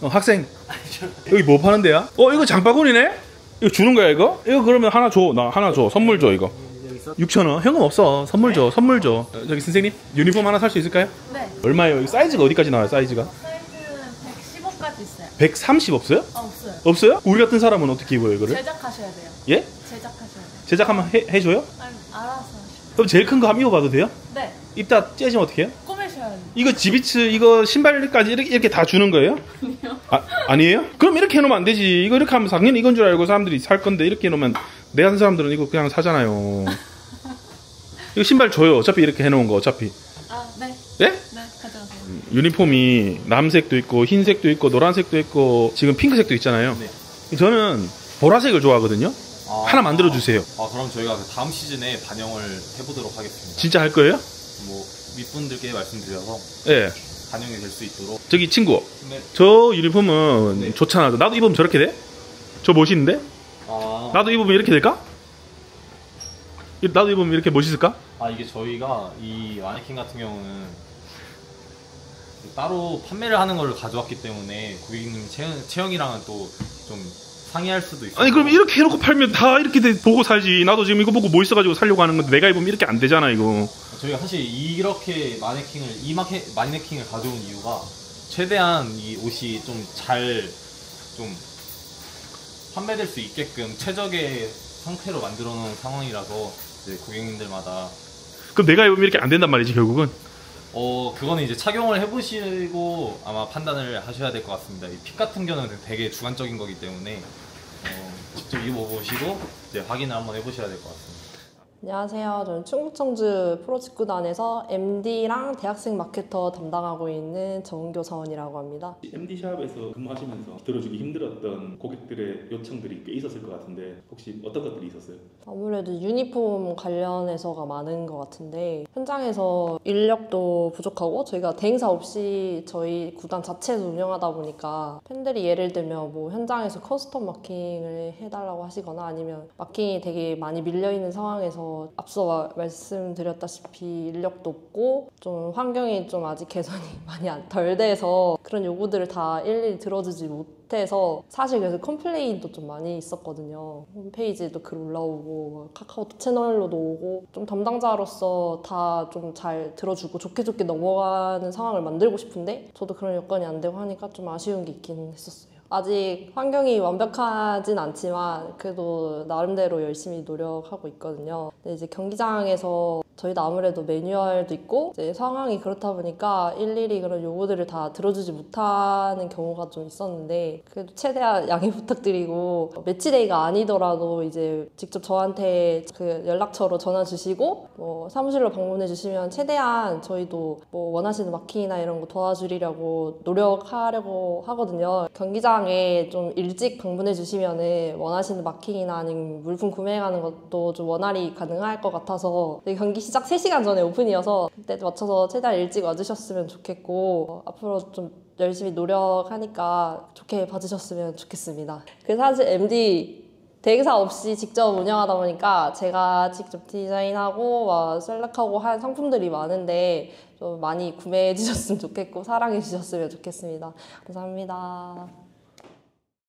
어, 학생 여기 뭐 파는 데야? 어 이거 장바구니네? 이거 주는 거야 이거? 이거 그러면 하나 줘 나 하나 줘 선물 줘 이거 6천원 현금 없어 선물 줘 선물 줘 어, 저기 선생님 유니폼 하나 살 수 있을까요? 네. 얼마예요? 이거 사이즈가 어디까지 나와요 사이즈가? 사이즈는 115까지 있어요. 130 없어요? 아, 없어요. 없어요? 우리 같은 사람은 어떻게 입어요 이거를? 제작하셔야 돼요. 예? 제작하셔야 돼요. 제작 한번 해, 해줘요? 아니, 알아서. 그럼 제일 큰 거 한번 입어봐도 돼요? 네. 입다 째지면 어떻게 해요? 꾸미셔야 돼요. 이거 지비츠 이거 신발까지 이렇게, 이렇게 다 주는 거예요? 아니요. 아, 아니에요? 그럼 이렇게 해놓으면 안 되지. 이거 이렇게 하면 당연히 이건 줄 알고 사람들이 살 건데 이렇게 해놓으면 내 같은 사람들은 이거 그냥 사잖아요. 이거 신발 줘요. 어차피 이렇게 해놓은 거 어차피. 아, 네. 예? 네, 가져가세요. 유니폼이 남색도 있고 흰색도 있고 노란색도 있고 지금 핑크색도 있잖아요. 저는 보라색을 좋아하거든요. 아, 하나 만들어 주세요. 아 그럼 저희가 그 다음 시즌에 반영을 해보도록 하겠습니다. 진짜 할 거예요? 뭐 윗분들께 말씀드려서 예. 반영이 될 수 있도록. 저기 친구, 네. 저 유니폼은 네. 좋잖아. 나도 입으면 저렇게 돼? 저 멋있는데? 아, 나도 입으면 이렇게 될까? 이- 나도 입으면 이렇게 멋있을까? 아 이게 저희가 이 마네킹 같은 경우는 따로 판매를 하는 걸 가져왔기 때문에 고객님 체형, 체형이랑은 또 좀 상의할 수도 있어요. 아니 그럼 이렇게 해놓고 팔면 다 이렇게 돼- 보고 살지. 나도 지금 이거 보고 멋있어가지고 살려고 하는 건데 내가 입으면 이렇게 안 되잖아 이거. 저희가 사실 이렇게 마네킹을 이 마케, 마네킹을 가져온 이유가 최대한 이 옷이 좀 잘좀 판매될 수 있게끔 최적의 상태로 만들어 놓은 상황이라서 이제 고객님들마다 그럼 내가 입으면 이렇게 안 된단 말이지 결국은. 어 그거는 이제 착용을 해보시고 아마 판단을 하셔야 될 것 같습니다. 이 핏 같은 경우는 되게 주관적인 거기 때문에 어, 직접 입어보시고 이제 확인을 한번 해보셔야 될 것 같습니다. 안녕하세요. 저는 충북 청주 프로축구단에서 MD랑 대학생 마케터 담당하고 있는 정은교 사원이라고 합니다. MD 샵에서 근무하시면서 들어주기 힘들었던 고객들의 요청들이 꽤 있었을 것 같은데 혹시 어떤 것들이 있었어요? 아무래도 유니폼 관련해서가 많은 것 같은데 현장에서 인력도 부족하고 저희가 대행사 없이 저희 구단 자체에서 운영하다 보니까 팬들이 예를 들면 뭐 현장에서 custom 마킹을 해달라고 하시거나 아니면 마킹이 되게 많이 밀려 있는 상황에서 앞서 마- 말씀드렸다시피 인력도 없고 좀 환경이 좀 아직 개선이 많이 안- 덜 돼서 그런 요구들을 다 일일이 들어주지 못해서 사실 그래서 complain도 좀 많이 있었거든요. 홈페이지에도 글 올라오고 막 카카오톡 채널로도 오고 좀 담당자로서 다 좀 잘 들어주고 좋게 좋게 넘어가는 상황을 만들고 싶은데 저도 그런 여건이 안 되고 하니까 좀 아쉬운 게 있긴 했었어요. 아직 환경이 완벽하진 않지만 그래도 나름대로 열심히 노력하고 있거든요. 근데 이제 경기장에서 저희도 아무래도 매뉴얼도 있고 이제 상황이 그렇다 보니까 일일이 그런 요구들을 다 들어주지 못하는 경우가 좀 있었는데 그래도 최대한 양해 부탁드리고 매치데이가 아니더라도 이제 직접 저한테 그 연락처로 전화 주시고 뭐 사무실로 방문해 주시면 최대한 저희도 뭐 원하시는 마킹이나 이런 거 도와주리려고 노력하려고 하거든요. 경기장에 좀 일찍 방문해 주시면은 원하시는 마킹이나 아니면 물품 구매하는 것도 좀 원활히 가능할 것 같아서 네, 경기 시작 3시간 전에 오픈이어서 그때 맞춰서 최대한 일찍 와주셨으면 좋겠고 어, 앞으로 좀 열심히 노력하니까 좋게 봐주셨으면 좋겠습니다. 그 사실 MD 대행사 없이 직접 운영하다 보니까 제가 직접 디자인하고 막 셀렉하고 한 상품들이 많은데 좀 많이 구매해 주셨으면 좋겠고 사랑해 주셨으면 좋겠습니다. 감사합니다.